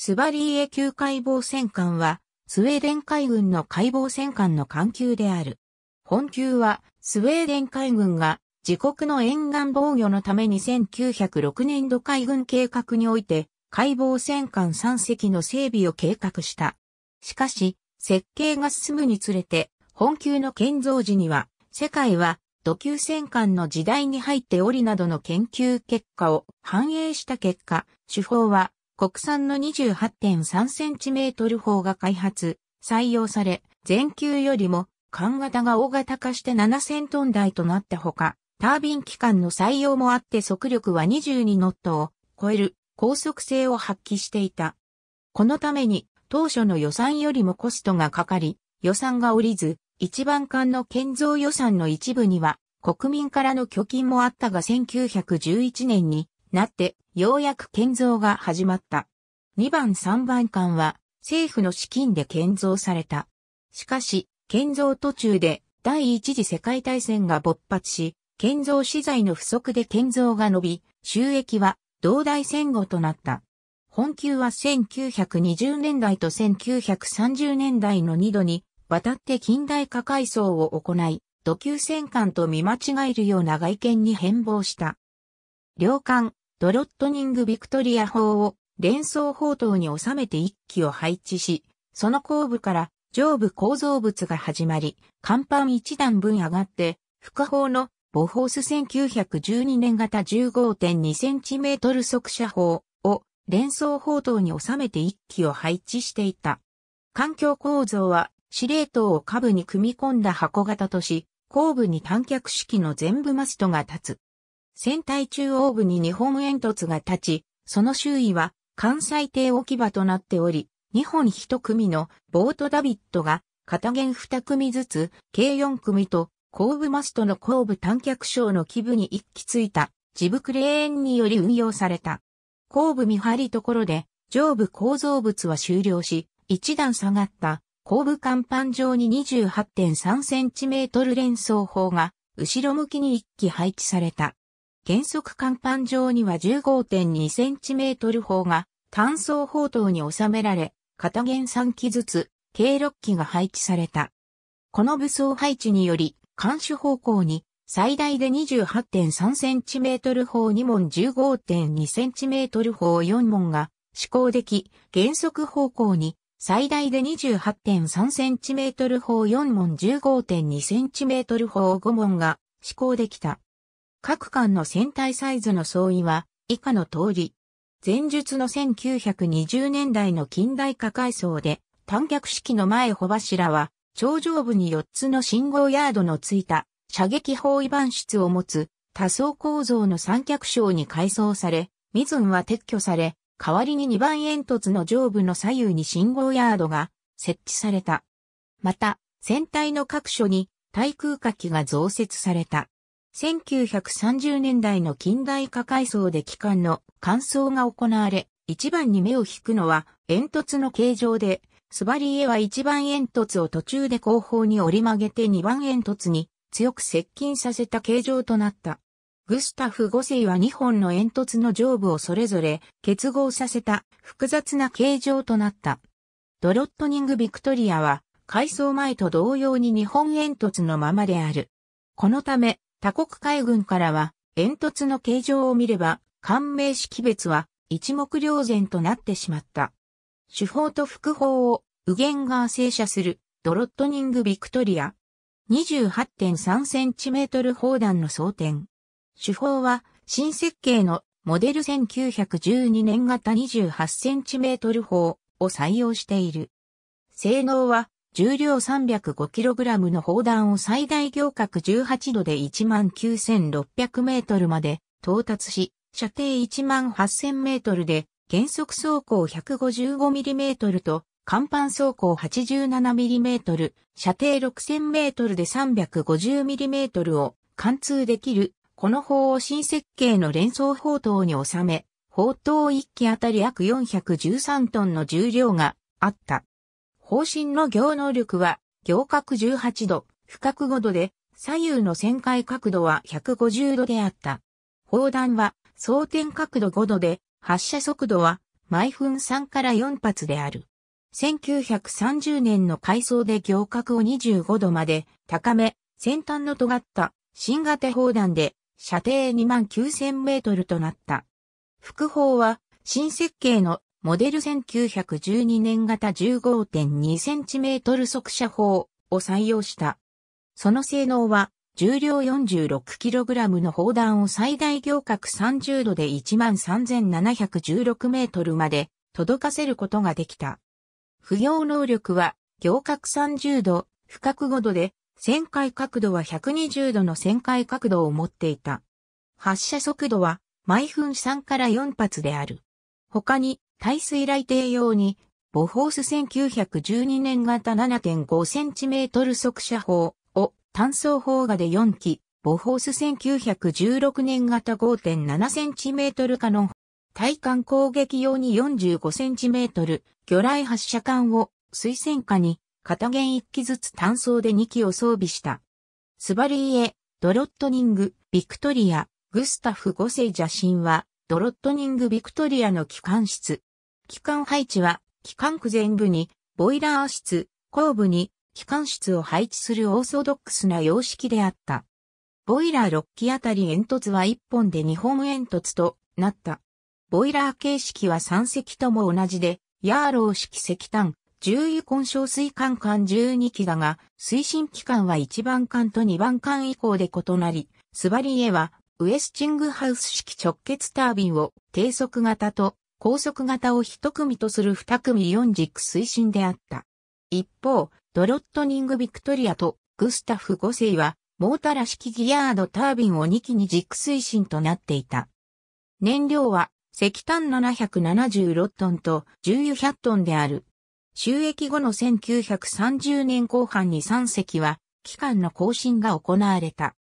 スバリーエ級海防戦艦は、スウェーデン海軍の海防戦艦の艦級である。本級は、スウェーデン海軍が自国の沿岸防御のために1906年度海軍計画において、海防戦艦3隻の整備を計画した。しかし、設計が進むにつれて、本級の建造時には、世界は土級戦艦の時代に入っておりなどの研究結果を反映した結果、手法は国産の 28.3cm 砲が開発、採用され、全級よりも艦型が大型化して7000トン台となったほか、タービン機関の採用もあって速力は22ノットを超える高速性を発揮していた。このために当初の予算よりもコストがかかり、予算が下りず、一番艦の建造予算の一部には国民からの拠金もあったが1911年になってようやく建造が始まった。2番3番艦は政府の資金で建造された。しかし、建造途中で第一次世界大戦が勃発し、建造資材の不足で建造が伸び、収益は同大戦後となった。本級は1920年代と1930年代の2度に渡って近代化改装を行い、土級戦艦と見間違えるような外見に変貌した。両艦、ドロットニング・ビクトリア砲を連装砲塔に収めて一機を配置し、その後部から上部構造物が始まり、甲板一段分上がって、副砲のボホース1912年型 15.2cm 速射砲を連装砲塔に収めて一機を配置していた。環境構造は司令塔を下部に組み込んだ箱型とし、後部に短脚式の全部マストが立つ。船体中央部に日本煙突が立ち、その周囲は関西艇置き場となっており、2本1組のボートダビットが片弦2組ずつ計4組と後部マストの後部短脚章の基部に一機ついたジブクレーンにより運用された。後部見張りところで上部構造物は終了し、一段下がった後部甲板上に 28.3cm 連装砲が後ろ向きに一機配置された。原則甲板上には 15.2cm 砲が単装砲塔に収められ、片弦3機ずつ、計6機が配置された。この武装配置により、監視方向に最大で 28.3cm 砲2門 15.2cm 砲4門が施行でき、原則方向に最大で 28.3cm 砲4門 15.2cm 砲5門が施行できた。各艦の船体サイズの相違は以下の通り。前述の1920年代の近代化改装で、短脚式の前穂柱は、頂上部に4つの信号ヤードのついた、射撃包囲板室を持つ、多層構造の三脚章に改装され、ミズンは撤去され、代わりに2番煙突の上部の左右に信号ヤードが設置された。また、船体の各所に対空火器が増設された。1930年代の近代化改装で機関の乾燥が行われ、一番に目を引くのは煙突の形状で、スバリエは一番煙突を途中で後方に折り曲げて二番煙突に強く接近させた形状となった。グスタフ5世は2本の煙突の上部をそれぞれ結合させた複雑な形状となった。ドロットニング・ビクトリアは改装前と同様に2本煙突のままである。このため、他国海軍からは、煙突の形状を見れば、艦名識別は一目瞭然となってしまった。主砲と副砲を右舷側製射するドロットニングビクトリア。28.3センチメートル砲弾の装填。主砲は新設計のモデル1912年型28センチメートル砲を採用している。性能は重量 305kg の砲弾を最大行角18度で19,600メートルまで到達し、射程18,000メートルで原則走行 155mm と甲板走行 87mm、射程6000メートルで 350mm を貫通できる、この砲を新設計の連装砲塔に収め、砲塔1機あたり約413トンの重量があった。方針の行能力は、行角18度、深角5度で、左右の旋回角度は150度であった。砲弾は、装填角度5度で、発射速度は、毎分3から4発である。1930年の改装で行角を25度まで高め、先端の尖った新型砲弾で射程2万9000メートルとなった。副砲は新設計のモデル1912年型 15.2cm 速射砲を採用した。その性能は重量 46kg の砲弾を最大行角30度で13,716メートルまで届かせることができた。不要能力は行角30度、深く5度で旋回角度は120度の旋回角度を持っていた。発射速度は毎分3から4発である。他に耐水雷艇用にボホース1912年型 7.5cm 速射砲を単装砲画で4機、ボホース1916年型 5.7cm カノン、対艦攻撃用に 45cm 魚雷発射管を水戦下に片弦1機ずつ単装で2機を装備した。スバリーエ、ドロットニング、ビクトリア、グスタフ5世邪神は、ドロットニング・ビクトリアの機関室。機関配置は、機関区全部に、ボイラー室、後部に、機関室を配置するオーソドックスな様式であった。ボイラー6機あたり煙突は1本で2本煙突となった。ボイラー形式は3隻とも同じで、ヤーロー式石炭、重油混焼水管管12機だが、推進機関は1番管と2番管以降で異なり、スバリエはウエスチングハウス式直結タービンを低速型と高速型を一組とする2組4軸推進であった。一方、ドロットニングビクトリアとグスタフ5世はモータラ式ギアードタービンを2機に軸推進となっていた。燃料は石炭776トンと重油100トンである。収益後の1930年後半に3隻は、機関の更新が行われた。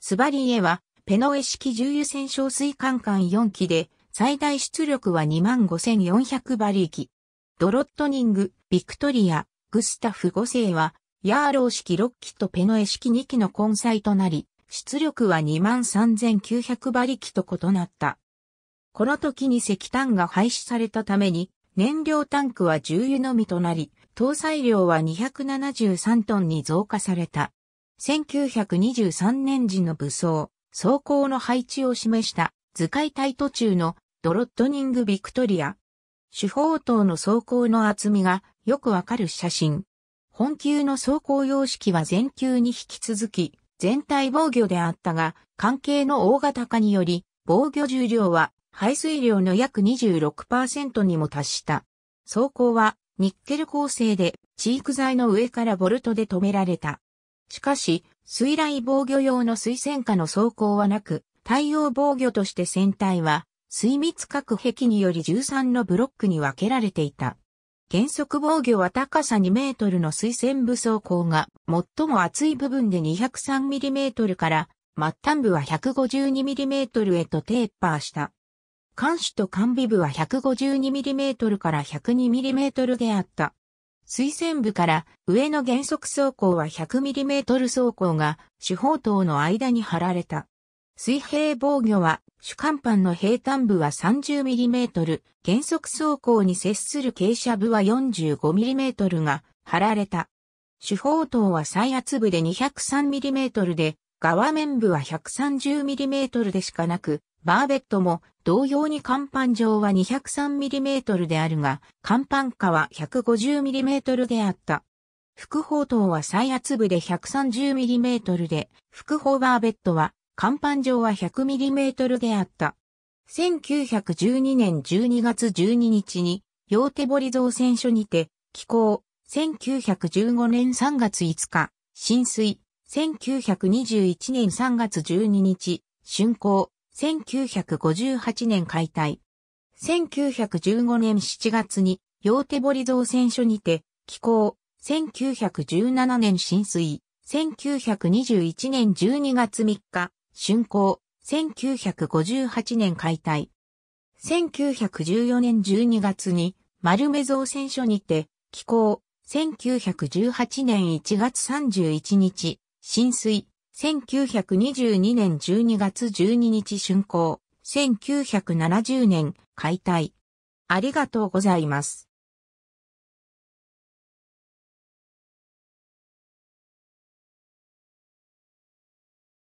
スバリエは、ペノエ式重油船小水管管4機で、最大出力は25,400馬力。ドロットニング、ビクトリア、グスタフ5世は、ヤーロー式6機とペノエ式2機の混載となり、出力は23,900馬力と異なった。この時に石炭が廃止されたために、燃料タンクは重油のみとなり、搭載量は273トンに増加された。1923年時の武装、装甲の配置を示した図解体途中のドロットニングビクトリア。主砲塔の装甲の厚みがよくわかる写真。本級の装甲様式は前級に引き続き全体防御であったが、関係の大型化により防御重量は排水量の約26%にも達した。装甲はニッケル構成でチーク材の上からボルトで止められた。しかし、水雷防御用の水戦下の装甲はなく、太陽防御として船体は水密隔壁により13のブロックに分けられていた。原則防御は高さ2メートルの水戦部装甲が最も厚い部分で 203mm から末端部は 152mm へとテーパーした。艦首と艦尾部は 152mm から 102mm であった。水線部から上の原則装甲は 100mm 装甲が主砲塔の間に貼られた。水平防御は主艦板の平坦部は 30mm、原則装甲に接する傾斜部は 45mm が貼られた。主砲塔は最圧部で 203mm で、側面部は 130mm でしかなく、バーベットも同様に甲板上は 203mm であるが、甲板下は 150mm であった。副砲塔は最圧部で 130mm で、副砲バーベットは甲板上は 100mm であった。1912年12月12日に、陽手堀造船所にて、寄港、1915年3月5日、浸水、1921年3月12日、竣工、1958年解体。1915年7月に、陽手堀造船所にて、寄港、1917年浸水、1921年12月3日、竣工、1958年解体。1914年12月に、丸目造船所にて、寄港、1918年1月31日、浸水、1922年12月12日竣工、1970年解体。ありがとうございます。